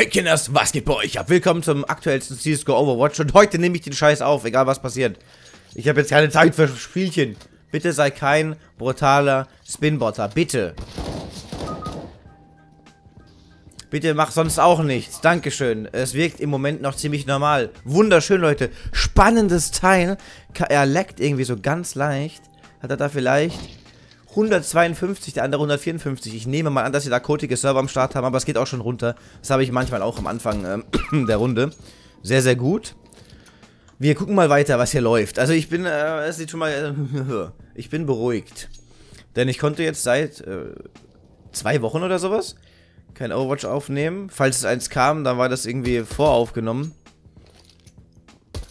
Hey Kinders, was geht bei euch ab? Willkommen zum aktuellsten CSGO Overwatch und heute nehme ich den Scheiß auf, egal was passiert. Ich habe jetzt keine Zeit für Spielchen. Bitte sei kein brutaler Spinbotter, bitte. Bitte mach sonst auch nichts. Dankeschön. Es wirkt im Moment noch ziemlich normal. Wunderschön, Leute. Spannendes Teil. Er leckt irgendwie so ganz leicht. Hat er da vielleicht 152, der andere 154. Ich nehme mal an, dass sie da kotige Server am Start haben, aber es geht auch schon runter. Das habe ich manchmal auch am Anfang äh, der Runde. Sehr, sehr gut. Wir gucken mal weiter, was hier läuft. Also ich bin, äh, es sieht schon mal, äh, ich bin beruhigt. Denn ich konnte jetzt seit äh, zwei Wochen oder sowas kein Overwatch aufnehmen. Falls es eins kam, dann war das irgendwie voraufgenommen.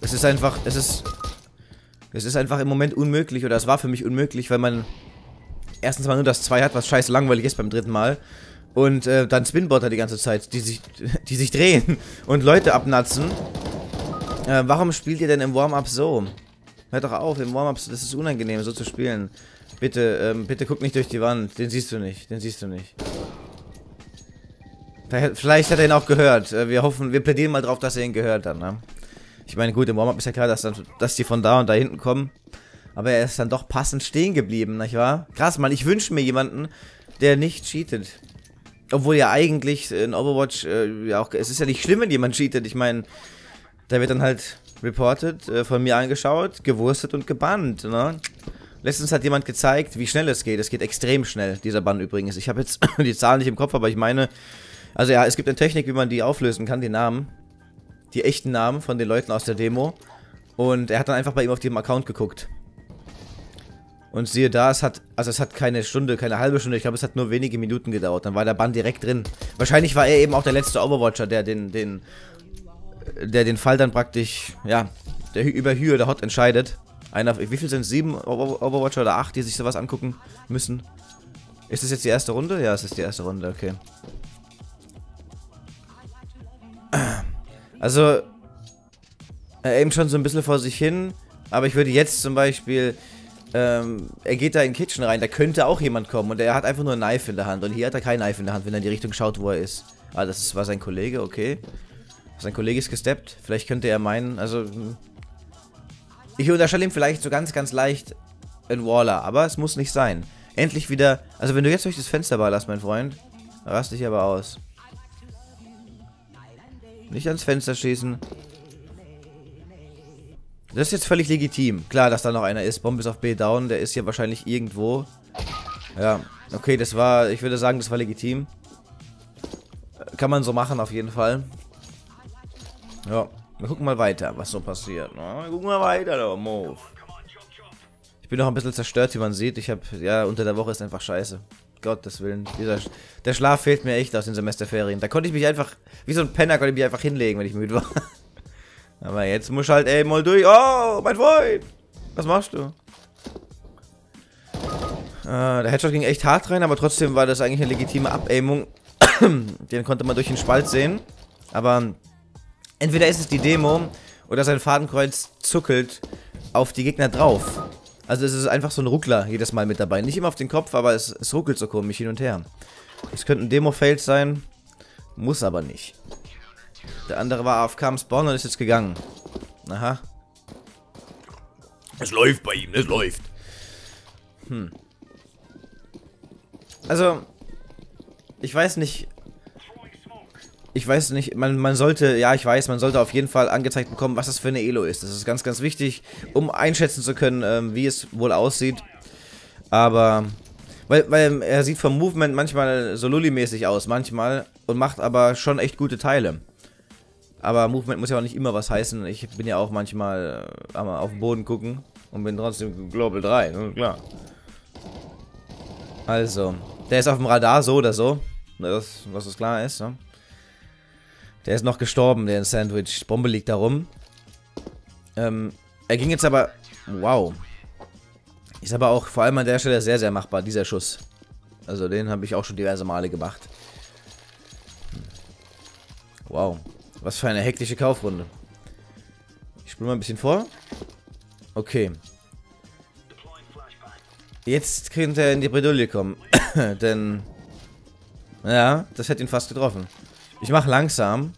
Es ist einfach, es ist, es ist einfach im Moment unmöglich, oder es war für mich unmöglich, weil man erstens mal nur das 2 hat, was scheiße langweilig ist beim dritten Mal. Und äh, dann Spinbotter die ganze Zeit, die sich, die sich drehen und Leute abnatzen. Äh, warum spielt ihr denn im Warm-Up so? Hört doch auf, im Warm-Up, das ist unangenehm, so zu spielen. Bitte, ähm, bitte guck nicht durch die Wand. Den siehst du nicht, den siehst du nicht. Vielleicht hat er ihn auch gehört. Äh, wir hoffen, wir plädieren mal drauf, dass er ihn gehört hat, ne? Ich meine, gut, im Warm-Up ist ja klar, dass, dann, dass die von da und da hinten kommen. Aber er ist dann doch passend stehen geblieben, nicht wahr? Krass, Mann, ich wünsche mir jemanden, der nicht cheatet. Obwohl ja eigentlich in Overwatch, äh, ja auch, es ist ja nicht schlimm, wenn jemand cheatet. Ich meine, da wird dann halt reported, äh, von mir angeschaut, gewurstet und gebannt, ne? Letztens hat jemand gezeigt, wie schnell es geht. Es geht extrem schnell, dieser Bann übrigens. Ich habe jetzt die Zahlen nicht im Kopf, aber ich meine, also ja, es gibt eine Technik, wie man die auflösen kann, die Namen. Die echten Namen von den Leuten aus der Demo. Und er hat dann einfach bei ihm auf dem Account geguckt. Und siehe da, es hat, also es hat keine Stunde, keine halbe Stunde, ich glaube, es hat nur wenige Minuten gedauert. Dann war der Bann direkt drin. Wahrscheinlich war er eben auch der letzte Overwatcher, der den, den, der den Fall dann praktisch, ja, der über Hü oder Hot entscheidet. Einer, wie viel sind es? Sieben Overwatcher oder acht, die sich sowas angucken müssen? Ist das jetzt die erste Runde? Ja, es ist die erste Runde, okay. Also, aimt schon so ein bisschen vor sich hin, aber ich würde jetzt zum Beispiel, ähm, er geht da in den Kitchen rein, da könnte auch jemand kommen und er hat einfach nur ein Knife in der Hand und hier hat er kein Knife in der Hand, wenn er in die Richtung schaut, wo er ist. Ah, das war sein Kollege, okay. Sein Kollege ist gesteppt, vielleicht könnte er meinen, also, hm. ich unterstelle ihm vielleicht so ganz, ganz leicht einen Waller, aber es muss nicht sein. Endlich wieder, also wenn du jetzt durch das Fenster ballerst, mein Freund, raste ich aber aus. Nicht ans Fenster schießen. Das ist jetzt völlig legitim. Klar, dass da noch einer ist. Bombe ist auf B down. Der ist hier wahrscheinlich irgendwo. Ja, okay, das war... Ich würde sagen, das war legitim. Kann man so machen, auf jeden Fall. Ja, wir gucken mal weiter, was so passiert. Na, wir gucken mal weiter, da, Move. Ich bin noch ein bisschen zerstört, wie man sieht. Ich habe... Ja, unter der Woche ist einfach scheiße. Gottes Willen. Dieser, der Schlaf fehlt mir echt aus den Semesterferien. Da konnte ich mich einfach, wie so ein Penner, konnte ich mich einfach hinlegen, wenn ich müde war. Aber jetzt muss halt ey mal durch. Oh, mein Freund! Was machst du? Äh, der Headshot ging echt hart rein, aber trotzdem war das eigentlich eine legitime Abaimung. den konnte man durch den Spalt sehen. Aber entweder ist es die Demo oder sein Fadenkreuz zuckelt auf die Gegner drauf. Also es ist einfach so ein Ruckler jedes Mal mit dabei. Nicht immer auf den Kopf, aber es, es ruckelt so komisch hin und her. Es könnte ein Demo-Fail sein, muss aber nicht. Der andere war AFK am Spawn und ist jetzt gegangen. Aha. Es läuft bei ihm, es läuft. Hm. Also, ich weiß nicht, ich weiß nicht, man, man sollte, ja, ich weiß, man sollte auf jeden Fall angezeigt bekommen, was das für eine Elo ist. Das ist ganz, ganz wichtig, um einschätzen zu können, ähm, wie es wohl aussieht. Aber, weil, weil er sieht vom Movement manchmal so Lully-mäßig aus, manchmal, und macht aber schon echt gute Teile. Aber Movement muss ja auch nicht immer was heißen. Ich bin ja auch manchmal äh, auf den Boden gucken und bin trotzdem Global 3, ne, klar. Also, der ist auf dem Radar so oder so. Das, was das klar ist, ne? Der ist noch gestorben, der Sandwich. Bombe liegt da rum. Ähm, er ging jetzt aber... Wow. Ist aber auch vor allem an der Stelle sehr, sehr machbar, dieser Schuss. Also den habe ich auch schon diverse Male gemacht. Wow. Was für eine hektische Kaufrunde. Ich spule mal ein bisschen vor. Okay. Jetzt könnte er in die Bredouille kommen. Denn... Ja, das hätte ihn fast getroffen. Ich mache langsam.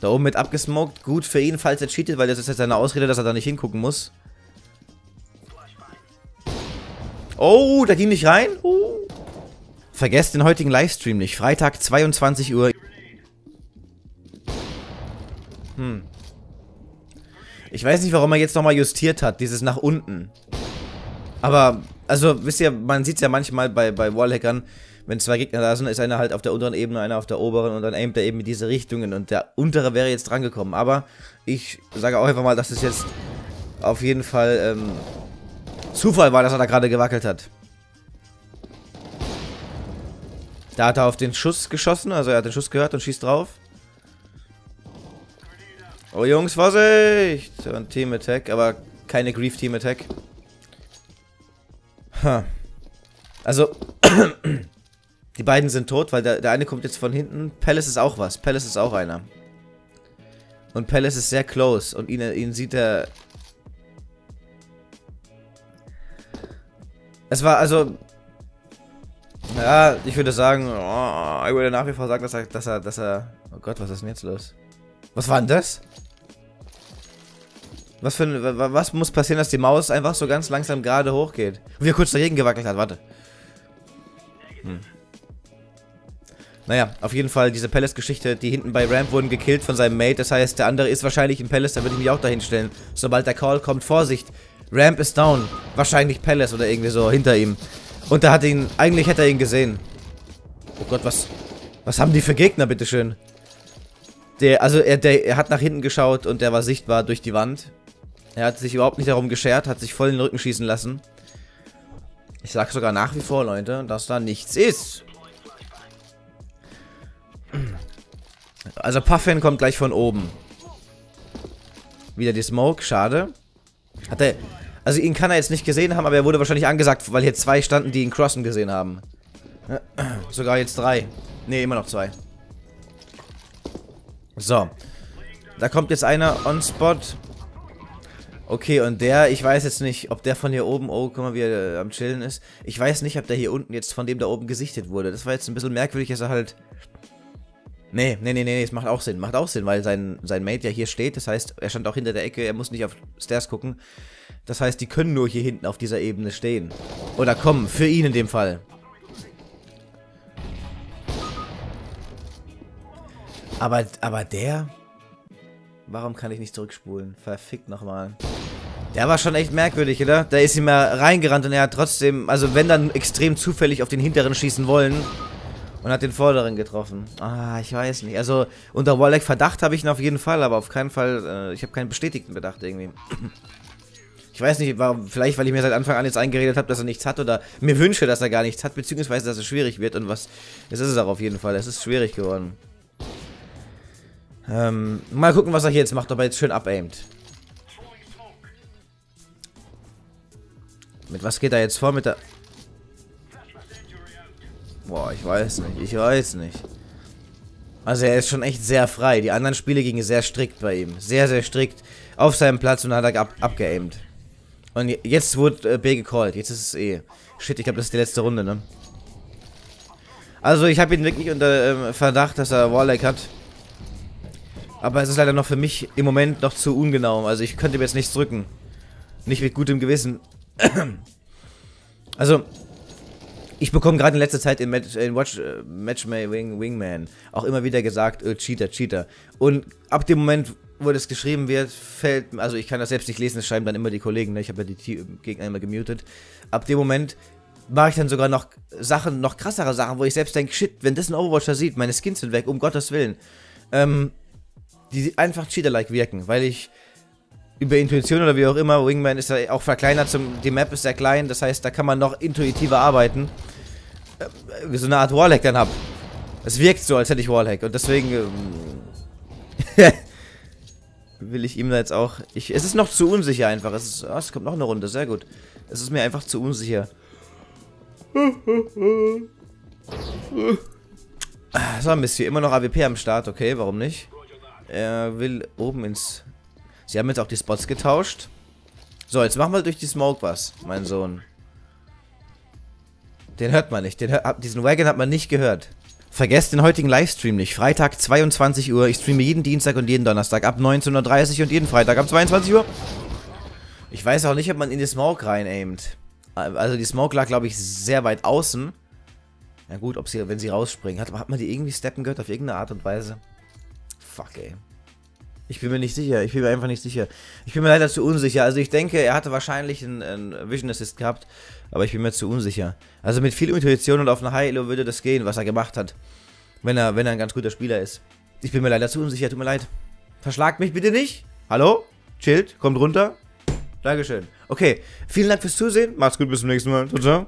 Da oben mit abgesmoked. Gut für ihn, falls er cheatet, weil das ist jetzt seine Ausrede, dass er da nicht hingucken muss. Oh, da ging nicht rein. Oh. Vergesst den heutigen Livestream nicht. Freitag, 22 Uhr. Ich weiß nicht, warum er jetzt nochmal justiert hat, dieses nach unten. Aber, also, wisst ihr, man sieht es ja manchmal bei, bei Wallhackern, wenn zwei Gegner da sind, ist einer halt auf der unteren Ebene, einer auf der oberen und dann aimt er eben in diese Richtungen und der untere wäre jetzt drangekommen. Aber ich sage auch einfach mal, dass es jetzt auf jeden Fall ähm, Zufall war, dass er da gerade gewackelt hat. Da hat er auf den Schuss geschossen, also er hat den Schuss gehört und schießt drauf. Oh Jungs, Vorsicht! So ein Team Attack, aber keine Grief Team Attack. Huh. Also, die beiden sind tot, weil der, der eine kommt jetzt von hinten. Palace ist auch was. Palace ist auch einer. Und Palace ist sehr close und ihn, ihn sieht er Es war also. Ja, ich würde sagen, oh, ich würde nach wie vor sagen, dass er, dass er, dass er. Oh Gott, was ist denn jetzt los? Was war denn das? Was für ein, was muss passieren, dass die Maus einfach so ganz langsam gerade hochgeht? Und wie er kurz dagegen gewackelt hat, warte. Hm. Naja, auf jeden Fall diese Palace-Geschichte, die hinten bei Ramp wurden gekillt von seinem Mate. Das heißt, der andere ist wahrscheinlich im Palace, da würde ich mich auch dahin stellen. Sobald der Call kommt, Vorsicht, Ramp ist down. Wahrscheinlich Palace oder irgendwie so hinter ihm. Und da hat ihn, eigentlich hätte er ihn gesehen. Oh Gott, was, was haben die für Gegner, bitteschön? Der, also er, der, er hat nach hinten geschaut und der war sichtbar durch die Wand. Er hat sich überhaupt nicht darum geschert, hat sich voll in den Rücken schießen lassen. Ich sag sogar nach wie vor, Leute, dass da nichts ist. Also Puffin kommt gleich von oben. Wieder die Smoke, schade. Hat er, also ihn kann er jetzt nicht gesehen haben, aber er wurde wahrscheinlich angesagt, weil hier zwei standen, die ihn crossen gesehen haben. Sogar jetzt drei. Ne, immer noch zwei. So. Da kommt jetzt einer on spot. Okay, und der, ich weiß jetzt nicht, ob der von hier oben, oh, guck mal, wie er äh, am Chillen ist. Ich weiß nicht, ob der hier unten jetzt von dem da oben gesichtet wurde. Das war jetzt ein bisschen merkwürdig, dass er halt... Nee, nee, nee, nee, es macht auch Sinn. Macht auch Sinn, weil sein, sein Mate ja hier steht. Das heißt, er stand auch hinter der Ecke, er muss nicht auf Stairs gucken. Das heißt, die können nur hier hinten auf dieser Ebene stehen. Oder kommen, für ihn in dem Fall. Aber, aber der... Warum kann ich nicht zurückspulen? Verfickt nochmal. Der war schon echt merkwürdig, oder? Da ist ihm mal reingerannt und er hat trotzdem, also wenn dann extrem zufällig auf den hinteren schießen wollen und hat den vorderen getroffen. Ah, ich weiß nicht. Also unter Wallach Verdacht habe ich ihn auf jeden Fall, aber auf keinen Fall, äh, ich habe keinen bestätigten Verdacht irgendwie. Ich weiß nicht, war, vielleicht weil ich mir seit Anfang an jetzt eingeredet habe, dass er nichts hat oder mir wünsche, dass er gar nichts hat, beziehungsweise dass es schwierig wird und was. Es ist es auch auf jeden Fall. Es ist schwierig geworden. Ähm, mal gucken, was er hier jetzt macht, ob er jetzt schön abaimt. Mit was geht er jetzt vor? Mit der... Boah, ich weiß nicht. Ich weiß nicht. Also er ist schon echt sehr frei. Die anderen Spiele gingen sehr strikt bei ihm. Sehr, sehr strikt auf seinem Platz und hat er ab abgeaimt. Und jetzt wurde äh, B gecallt. Jetzt ist es E. Shit, ich glaube, das ist die letzte Runde, ne? Also, ich habe ihn wirklich unter ähm, Verdacht, dass er Warlike hat. Aber es ist leider noch für mich im Moment noch zu ungenau. Also, ich könnte ihm jetzt nichts drücken. Nicht mit gutem Gewissen. also, ich bekomme gerade in letzter Zeit in, Match, in Watch äh, Matchmaking Wingman auch immer wieder gesagt, äh, Cheater, Cheater. Und ab dem Moment, wo das geschrieben wird, fällt, also ich kann das selbst nicht lesen, das schreiben dann immer die Kollegen, ne? ich habe ja die Gegner immer gemutet. Ab dem Moment mache ich dann sogar noch Sachen, noch krassere Sachen, wo ich selbst denke, shit, wenn das ein Overwatcher sieht, meine Skins sind weg, um Gottes Willen. Ähm, die einfach Cheater-like wirken, weil ich über Intuition oder wie auch immer, Wingman ist ja auch verkleinert, zum, die Map ist sehr klein, das heißt, da kann man noch intuitiver arbeiten. Äh, so eine Art Wallhack dann hab. Es wirkt so, als hätte ich Wallhack und deswegen... Ähm, will ich ihm da jetzt auch... Ich, es ist noch zu unsicher einfach. Es, ist, oh, es kommt noch eine Runde, sehr gut. Es ist mir einfach zu unsicher. So, Mist, hier immer noch AWP am Start. Okay, warum nicht? Er will oben ins... Sie haben jetzt auch die Spots getauscht. So, jetzt machen wir durch die Smoke was, mein Sohn. Den hört man nicht. Den hört, diesen Wagon hat man nicht gehört. Vergesst den heutigen Livestream nicht. Freitag 22 Uhr. Ich streame jeden Dienstag und jeden Donnerstag ab 19.30 Uhr und jeden Freitag ab 22 Uhr. Ich weiß auch nicht, ob man in die Smoke rein aimt. Also die Smoke lag, glaube ich, sehr weit außen. Na gut, ob sie, wenn sie rausspringen. Hat, hat man die irgendwie steppen gehört auf irgendeine Art und Weise? Fuck, ey. Ich bin mir nicht sicher. Ich bin mir einfach nicht sicher. Ich bin mir leider zu unsicher. Also ich denke, er hatte wahrscheinlich einen, Vision Assist gehabt, aber ich bin mir zu unsicher. Also mit viel Intuition und auf eine High Elo würde das gehen, was er gemacht hat. Wenn er, wenn er ein ganz guter Spieler ist. Ich bin mir leider zu unsicher, tut mir leid. Verschlagt mich bitte nicht. Hallo? Chillt, kommt runter. Dankeschön. Okay, vielen Dank fürs Zusehen. Macht's gut, bis zum nächsten Mal. Ciao, ciao.